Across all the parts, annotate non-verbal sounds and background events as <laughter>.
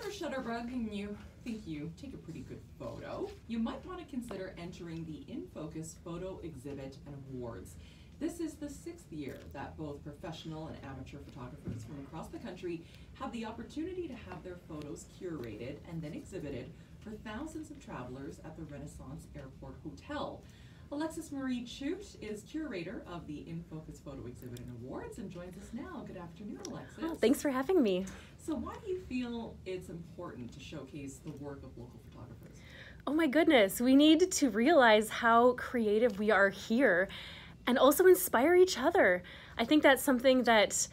after Shutterbug and you think you take a pretty good photo, you might want to consider entering the In Focus Photo Exhibit and Awards. This is the sixth year that both professional and amateur photographers from across the country have the opportunity to have their photos curated and then exhibited for thousands of travelers at the Renaissance Airport Hotel. Alexis Marie Chute is curator of the In Focus Photo Exhibit and Awards and joins us now. Good afternoon, Alexis. Oh, thanks for having me. So, why do you feel it's important to showcase the work of local photographers? Oh my goodness, we need to realize how creative we are here and also inspire each other. I think that's something that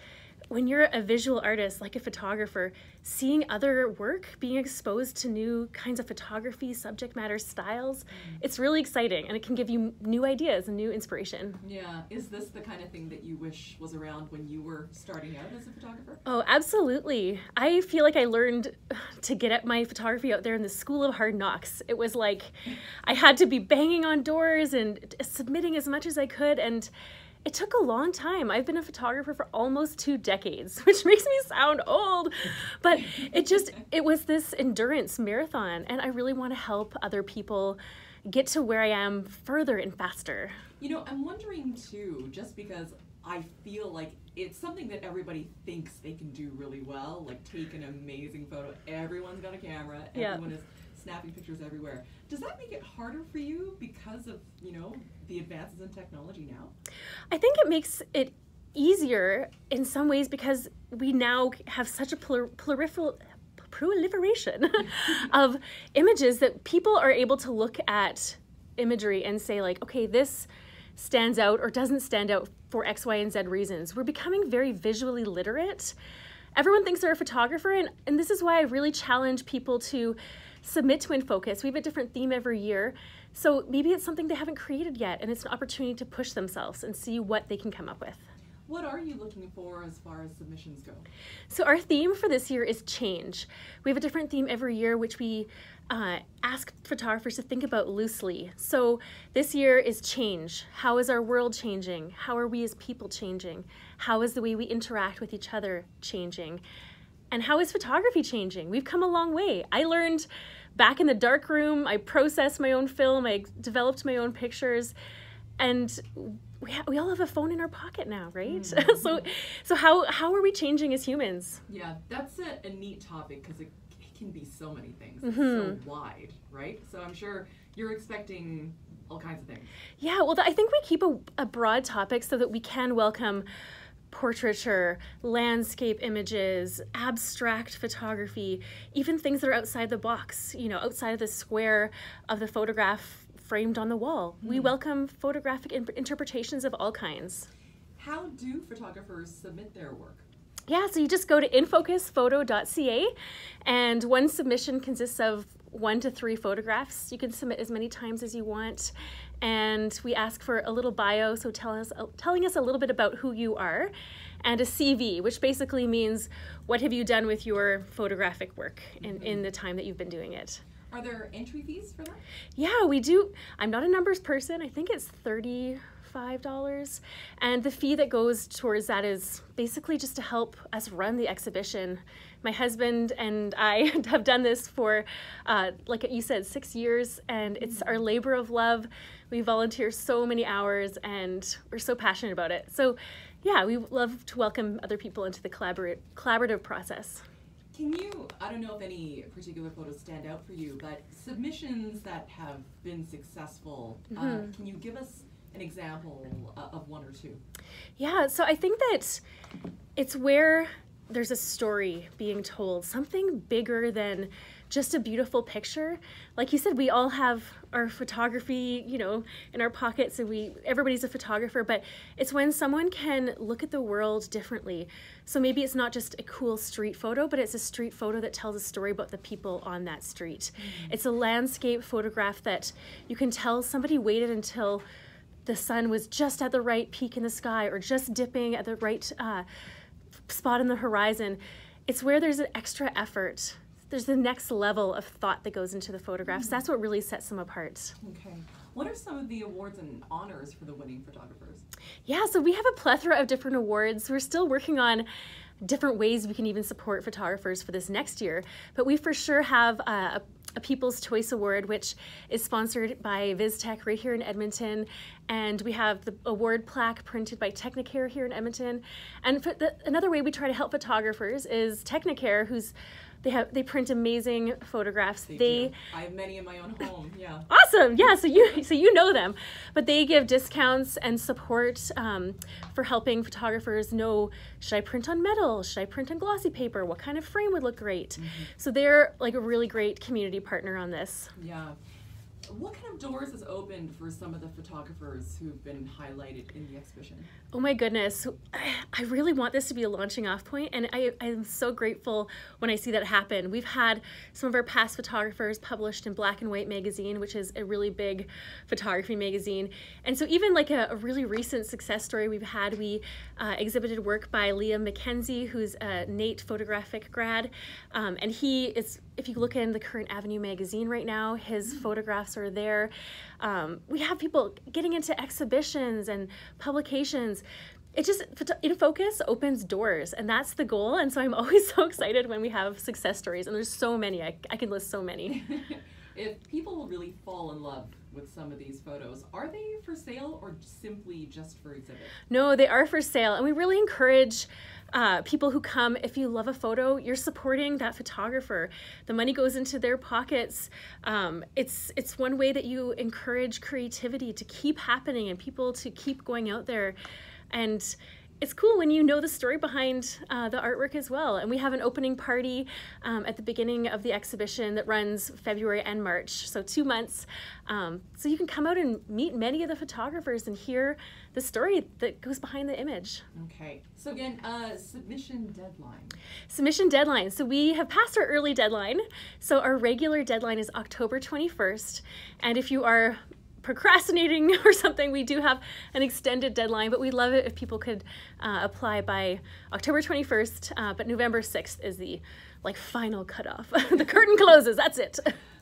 when you're a visual artist, like a photographer, seeing other work, being exposed to new kinds of photography, subject matter styles, mm. it's really exciting and it can give you new ideas and new inspiration. Yeah. Is this the kind of thing that you wish was around when you were starting out as a photographer? Oh, absolutely. I feel like I learned to get at my photography out there in the school of hard knocks. It was like I had to be banging on doors and submitting as much as I could and it took a long time. I've been a photographer for almost two decades, <laughs> which makes me sound old, but it just, it was this endurance marathon. And I really want to help other people get to where I am further and faster. You know, I'm wondering too, just because I feel like it's something that everybody thinks they can do really well, like take an amazing photo. Everyone's got a camera, everyone yeah. is snapping pictures everywhere. Does that make it harder for you because of, you know, the advances in technology now? I think it makes it easier in some ways because we now have such a proliferation <laughs> of images that people are able to look at imagery and say like, okay, this stands out or doesn't stand out for X, Y, and Z reasons. We're becoming very visually literate. Everyone thinks they're a photographer, and, and this is why I really challenge people to submit to In Focus. We have a different theme every year. So maybe it's something they haven't created yet and it's an opportunity to push themselves and see what they can come up with. What are you looking for as far as submissions go? So our theme for this year is change. We have a different theme every year, which we uh, ask photographers to think about loosely. So this year is change. How is our world changing? How are we as people changing? How is the way we interact with each other changing? And how is photography changing? We've come a long way. I learned back in the dark room, I processed my own film, I developed my own pictures, and we, we all have a phone in our pocket now, right? <laughs> Mm-hmm. so, so how, how are we changing as humans? Yeah, that's a, a neat topic because it, it, can be so many things. Mm-hmm. so wide, right? So I'm sure you're expecting all kinds of things. Yeah, well, I think we keep a, a broad topic so that we can welcome portraiture, landscape images, abstract photography, even things that are outside the box, you know, outside of the square of the photograph framed on the wall. Mm. We hmm. welcome photographic interpretations of all kinds. How do photographers submit their work? Yeah, so you just go to infocusphoto.ca and one submission consists of one to three photographs. You can submit as many times as you want and we ask for a little bio, so tell us, telling us a little bit about who you are, and a CV, which basically means what have you done with your photographic work in, mm-hmm. in the time that you've been doing it. Are there entry fees for that? Yeah, we do. I'm not a numbers person. I think it's 30 $5. And the fee that goes towards that is basically just to help us run the exhibition. My husband and I <laughs> have done this for, uh, like you said, six years, and it's our labor of love. We volunteer so many hours, and we're so passionate about it. So, yeah, we love to welcome other people into the collaborative, collaborative process. Can you, I don't know if any particular photos stand out for you, but submissions that have been successful, mm -hmm. uh, mm-hmm. can you give us an example of one or two? Yeah, so I think that it's where there's a story being told, something bigger than just a beautiful picture. Like you said, we all have our photography, you know, in our pockets and we everybody's a photographer, but it's when someone can look at the world differently. So maybe it's not just a cool street photo, but it's a street photo that tells a story about the people on that street. Mm -hmm. It's a landscape photograph that you can tell somebody waited until the sun was just at the right peak in the sky or just dipping at the right uh, spot in the horizon. It's where there's an extra effort. There's the next level of thought that goes into the photographs. Mm -hmm. That's what really sets them apart. Okay. What are some of the awards and honors for the winning photographers? Yeah, so we have a plethora of different awards. We're still working on different ways we can even support photographers for this next year. But we for sure have uh, a, a People's Choice Award, which is sponsored by VizTech right here in Edmonton. And we have the award plaque printed by Technicare here in Edmonton. And the, another way we try to help photographers is Technicare, who's they have they print amazing photographs. They, they. I have many in my own home. Yeah. <laughs> Awesome. Yeah. So you so you know them, but they give discounts and support um, for helping photographers know should I print on metal? Should I print on glossy paper? What kind of frame would look great? Mm-hmm. So they're like a really great community partner on this. Yeah what kind of doors has opened for some of the photographers who've been highlighted in the exhibition? Oh my goodness. <sighs> I really want this to be a launching off point, and I, I'm so grateful when I see that happen. We've had some of our past photographers published in Black and White magazine, which is a really big photography magazine. And so, even like a, a really recent success story we've had, we uh, exhibited work by Liam McKenzie, who's a NAIT photographic grad, um, and he is if you look in the current Avenue magazine right now, his photographs are there. Um, we have people getting into exhibitions and publications. It just in focus opens doors, and that's the goal. And so I'm <laughs> always so excited when we have success stories, and there's so many. I, I can list so many. <laughs> if people really fall in love with some of these photos, are they for sale or simply just for exhibit? No, they are for sale, and we really encourage uh, people who come, if you love a photo, you're supporting that photographer. The money goes into their pockets. Um, it's it's one way that you encourage creativity to keep happening and people to keep going out there, and it's cool when you know the story behind uh, the artwork as well. And we have an opening party um, at the beginning of the exhibition that runs February and March, so two months. Um, so you can come out and meet many of the photographers and hear the story that goes behind the image. Okay. So again, uh, submission deadline. Submission deadline. So we have passed our early deadline. So our regular deadline is October 21st. And if you are procrastinating <laughs> or something, we do have an extended deadline, but we'd love it if people could uh, apply by October 21st, uh, but November 6th is the like final cutoff. <laughs> the curtain closes, that's it.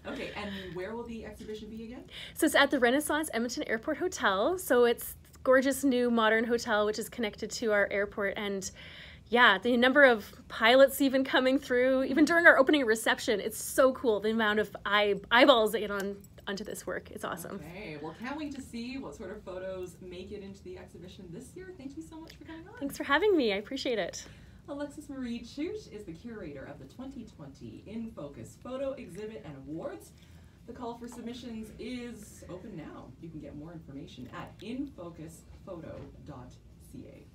Okay, and where will the exhibition be again? So it's at the Renaissance Edmonton Airport Hotel. So it's gorgeous new modern hotel which is connected to our airport and yeah, the number of pilots even coming through, even during our opening reception, it's so cool. The amount of eye, eyeballs that get on onto this work. It's awesome. Okay, well, can't wait to see what sort of photos make it into the exhibition this year. Thank you so much for coming on. Thanks for having me. I appreciate it. Alexis Marie Chute is the curator of the 2020 In Focus Photo Exhibit and Awards. The call for submissions is open now. You can get more information at infocusphoto.ca.